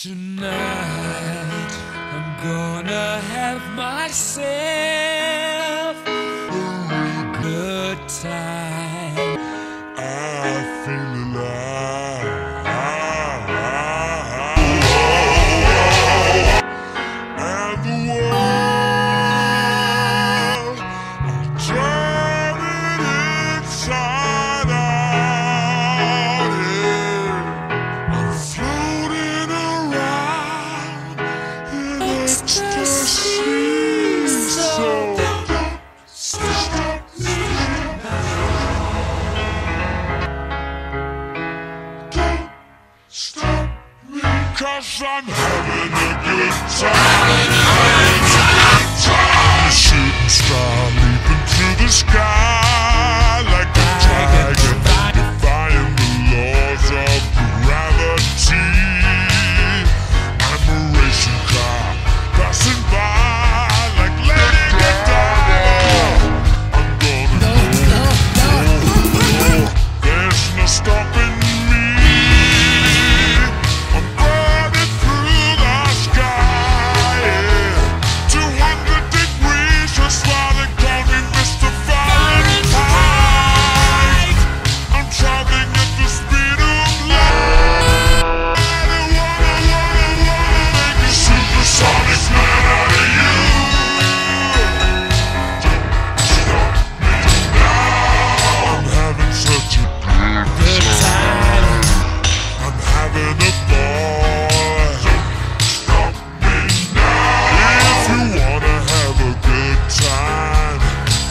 Tonight I'm gonna have myself a good time. I feel alive. Cause I'm having a good time. Having a good time.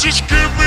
just give me